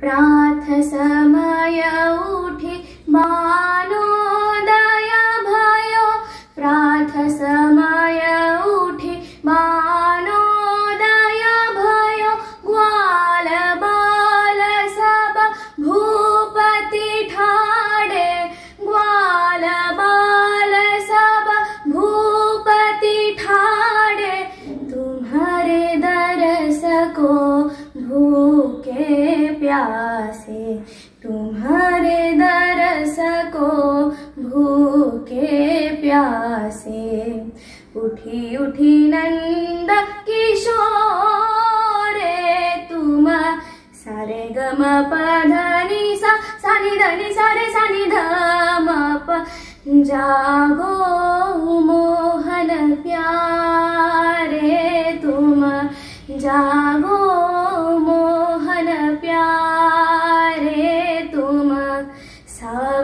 प्रार्थसम प्यार से तुम्हारे दरस को भूखे प्यासे उठी उठी नंद किशोरे तुम सारे गम पधनी सा सानी धनी सारे सानी धम जागो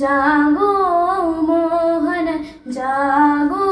जागो मोहन जागो